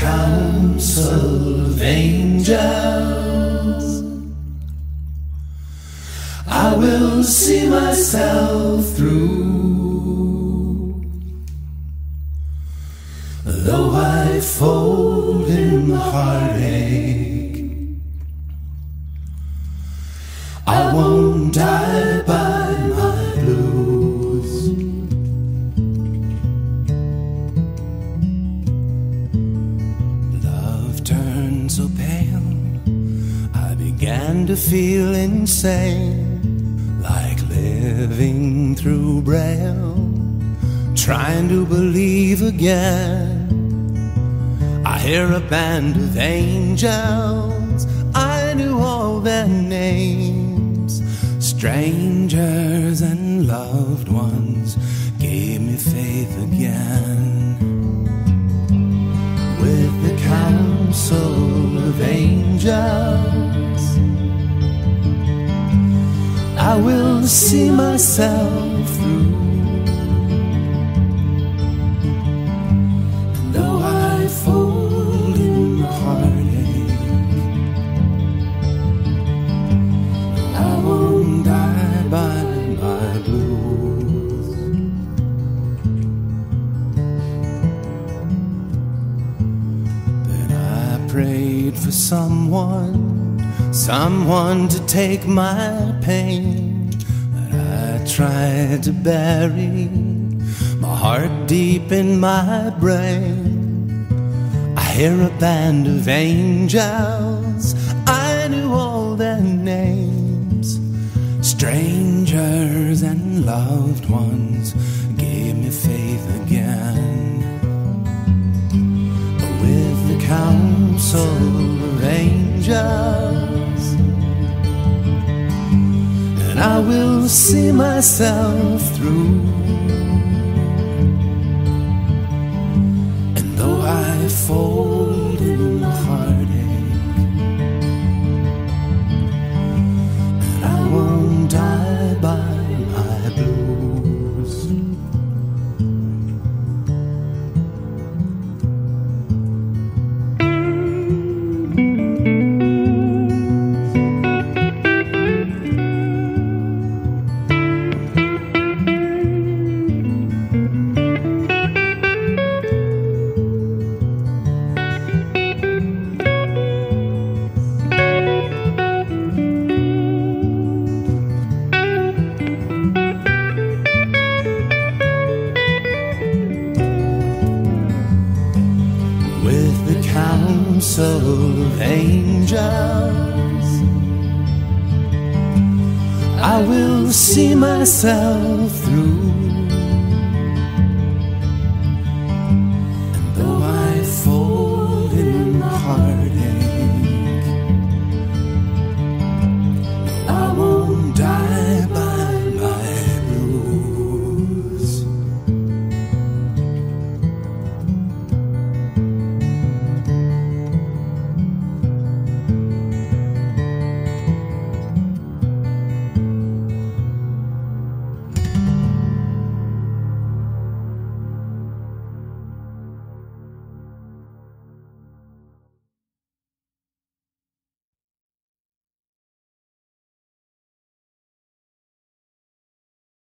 council of angels. I will see myself through. Though I fold in heartache, began to feel insane, like living through braille, trying to believe again. I hear a band of angels, I knew all their names. Strangers and loved ones gave me faith again with the council of angels. See myself through. Though I fold in heartache, I won't die by my blues. Then I prayed for someone, someone to take my pain. Tried to bury my heart deep in my brain. I hear a band of angels, I knew all their names. Strangers and loved ones gave me faith again with the council of angels. I will see myself through. And though I fold the council of angels. I will see myself through.